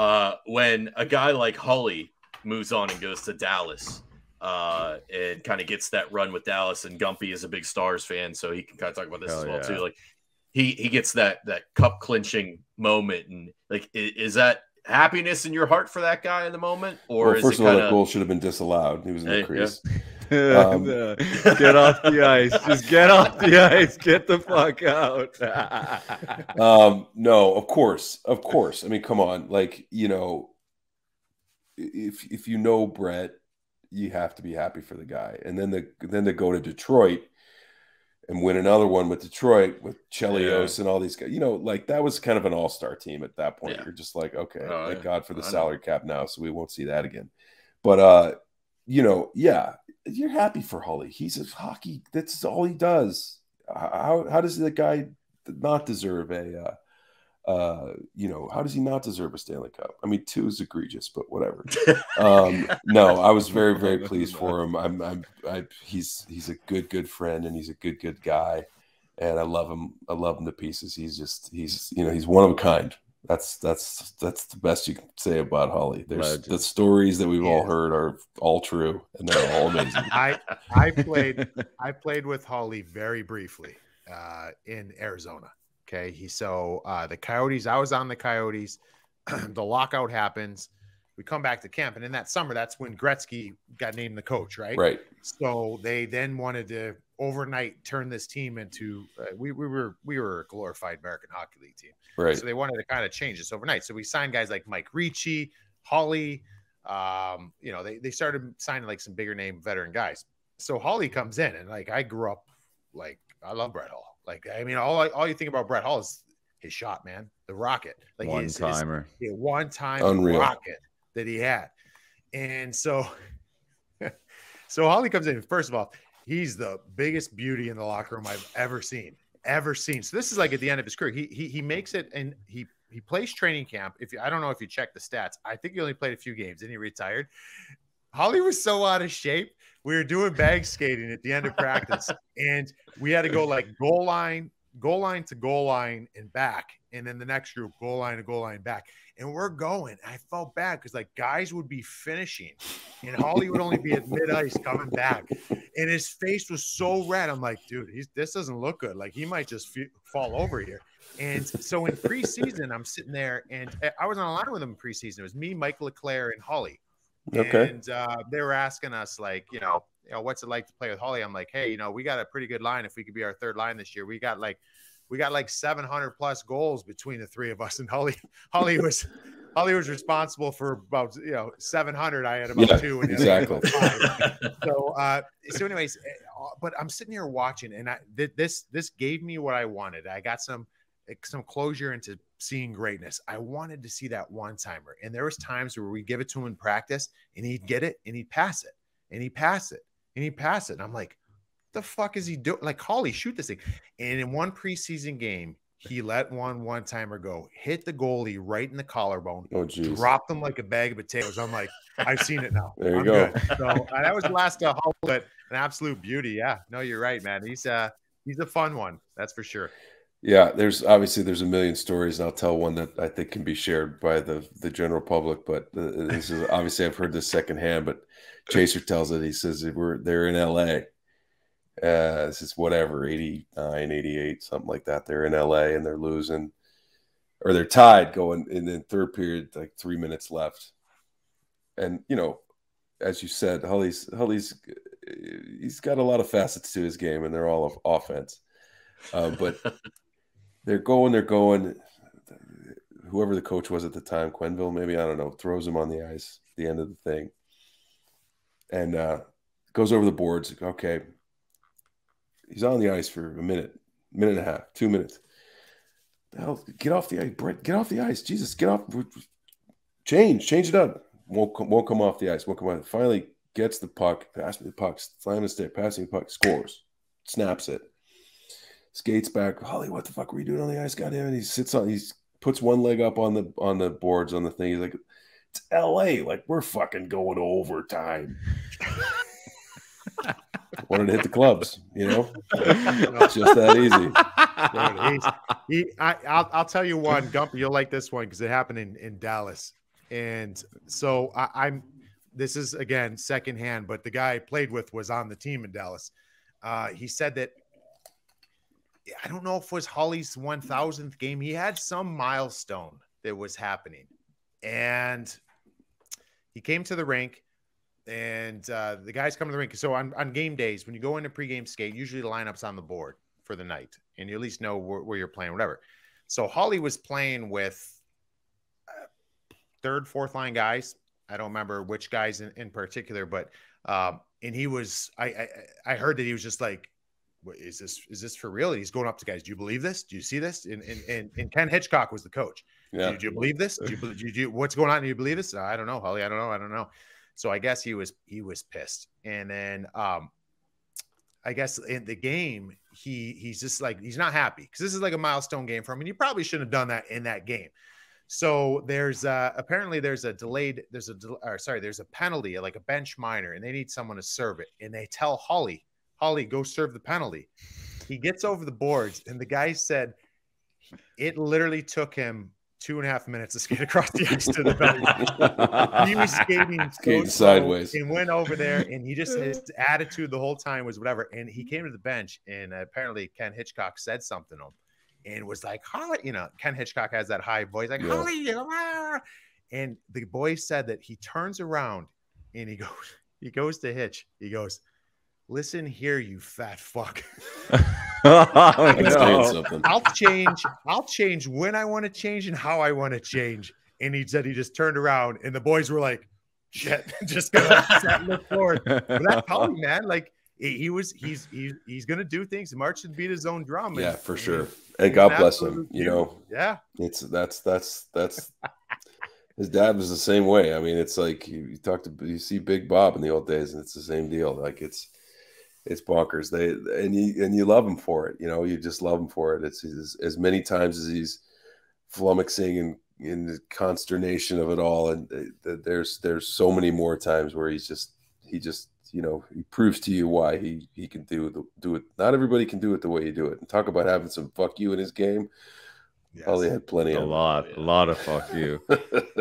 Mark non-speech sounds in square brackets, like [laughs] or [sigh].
uh, when a guy like Holly moves on and goes to Dallas uh, and kind of gets that run with Dallas, and Gumpy is a big Stars fan, so he can kind of talk about this Hell as well yeah. too. Like he he gets that that cup clinching moment, and like is that happiness in your heart for that guy in the moment, or Well, is first of all, kind that goal should have been disallowed. He was in Hey, the crease. [laughs] Um, [laughs] get off the ice. Just get off the [laughs] ice. Get the fuck out. um no of course of course i mean come on like you know if if you know brett you have to be happy for the guy and then the then to go to detroit and win another one with detroit with chelios and all these guys you know like that was kind of an all-star team at that point Yeah. you're just like okay Oh, thank yeah. god for the I know. salary cap now so we won't see that again but uh you know yeah you're happy for Holly. He's a hockey. That's all he does. How how does the guy not deserve a uh, uh you know how does he not deserve a Stanley Cup? I mean, two is egregious, but whatever. um, [laughs] no, I was very very pleased for him. I'm I'm I, he's he's a good good friend and he's a good good guy, and I love him. I love him to pieces. He's just he's you know he's one of a kind. That's that's that's the best you can say about Holly. There's Legend. the stories that we've all heard are all true and they're all amazing. [laughs] I I played I played with Holly very briefly uh, in Arizona. Okay, he so uh, the Coyotes. I was on the Coyotes. [clears throat] the lockout happens. We come back to camp, and in that summer, that's when Gretzky got named the coach, right? right. So they then wanted to overnight turn this team into uh, we, we were we were a glorified American Hockey League team. Right. So they wanted to kind of change this overnight. So we signed guys like Mike Ricci, Holly. Um, you know, they, they started signing like some bigger name veteran guys. So Holly comes in, and like I grew up, like I love Brett Hull. Like I mean, all I, all you think about Brett Hull is his shot, man, the rocket, like One his, his timer. one time Unreal. rocket that he had. And so, [laughs] so Holly comes in. First of all, he's the biggest beauty in the locker room I've ever seen, ever seen. So this is like at the end of his career. He he, he makes it, and he he plays training camp. If you, I don't know if you check the stats, I think he only played a few games, and he retired. Holly was so out of shape. We were doing bag skating at the end of practice, and we had to go like goal line, goal line to goal line and back, and then the next group goal line to goal line back. And we're going. I felt bad because like guys would be finishing, and Holly would only be at mid ice coming back, and his face was so red. I'm like, dude, he's this doesn't look good. Like he might just fe- fall over here. And so in preseason, I'm sitting there, and I was on a line with him in preseason. It was me, Mike Leclerc, and Holly. Okay. And uh, they were asking us, like, you know, you know, what's it like to play with Holly? I'm like, hey, you know, we got a pretty good line. If we could be our third line this year, we got like, we got like 700 plus goals between the three of us. [laughs] And Holly, Holly was, Holly was responsible for about you know 700. I had about Yeah, two, and exactly. so, uh, so anyways, uh, but I'm sitting here watching, and I th- this this gave me what I wanted. I got some some closure into seeing greatness. I wanted to see that one timer, and there was times where we give it to him in practice, and he'd get it, and he'd pass it, and he'd pass it, and he'd pass it. And I'm like, the fuck is he doing? Like, Holly, shoot this thing. And in one preseason game, he let one one timer go, hit the goalie right in the collarbone, Oh geez. dropped them like a bag of potatoes. I'm like, I've seen it now. [laughs] There you I'm go. good. So uh, that was the last uh, Hull, but an absolute beauty. Yeah, no, you're right, man. He's uh he's a fun one, that's for sure. Yeah, there's obviously there's a million stories, and I'll tell one that I think can be shared by the the general public. But uh, this is obviously I've heard this secondhand. But Chaser tells it. He says we're they're in L.A. Uh, this is whatever 89, 88, something like that. They're in L.A. and they're losing, or they're tied going in the third period, like three minutes left. And you know, as you said, Hully's Hully's he's got a lot of facets to his game, and they're all of offense. Uh, but [laughs] they're going, they're going. Whoever the coach was at the time, Quenneville, maybe I don't know, throws him on the ice at the end of the thing, and uh, goes over the boards. Okay, he's on the ice for a minute, minute and a half, two minutes. Hell, get off the ice, Brett. Get off the ice, Jesus, get off. Change, change it up. Won't come, won't come off the ice. Won't come off. Finally gets the puck, pass me the puck, slam the stick, passing the puck, scores, snaps it skates back. Holly, what the fuck were you doing on the ice? Goddamn it. He sits on, he puts one leg up on the on the boards on the thing. He's like, it's LA. Like, we're fucking going overtime. [laughs] Wanted to hit the clubs, you know? It's just that easy. He, I, I'll, I'll tell you one, Gump. You'll like this one because it happened in, in Dallas. And so I, I'm. This is again secondhand, but the guy I played with was on the team in Dallas. Uh, he said that I don't know if it was Holly's 1000th game. He had some milestone that was happening. And he came to the rink and uh, the guys come to the rink. So on, on game days, when you go into pregame skate, usually the lineup's on the board for the night and you at least know where, where you're playing, whatever. So Holly was playing with uh, third, fourth line guys. I don't remember which guys in, in particular, but um, and he was I, I I heard that he was just like is this is this for real? And he's going up to guys. Do you believe this? Do you see this? And and and, and Ken Hitchcock was the coach. Yeah. Do, do you believe this? Do you, do you, do you, what's going on? Do you believe this? I don't know, Holly. I don't know. I don't know. So I guess he was he was pissed. And then um I guess in the game he he's just like he's not happy because this is like a milestone game for him, and you probably shouldn't have done that in that game. So there's uh apparently there's a delayed there's a or sorry there's a penalty like a bench minor, and they need someone to serve it, and they tell Holly Holly, go serve the penalty. He gets over the boards, and the guy said it literally took him two and a half minutes to skate across the ice to the belly. he was skating, Skating sideways. and went over there, and he just his attitude the whole time was whatever. And he came to the bench, and apparently Ken Hitchcock said something to him, and was like, "Holly," you know, Ken Hitchcock has that high voice, like Yeah. "Holly," you know, ah." and the boy said that he turns around and he goes, [laughs] he goes to Hitch, he goes. Listen here, you fat fuck. oh, He's saying no. something. I'll change. I'll change when I want to change and how I want to change. And he said he just turned around, and the boys were like, "Shit!" [laughs] just gonna sat and look forward. But that's Holly, man. Like he, he was. He's he's he's gonna do things. March and beat his own drum. Yeah, and- for and sure. he's And God bless him. You know, Yeah. it's that's that's that's his dad was the same way. I mean, it's like you, you talk to you see Big Bob in the old days, and it's the same deal. Like it's it's bonkers. They and you and you love him for it. You know, you just love him for it. It's as, as many times as he's flummoxing and in the consternation of it all, and uh, there's there's so many more times where he's just he just you know he proves to you why he he can do the, do it. Not everybody can do it the way you do it. And talk about having some fuck you in his game. Yes. Holly had plenty a of. lot, a lot of fuck you. [laughs]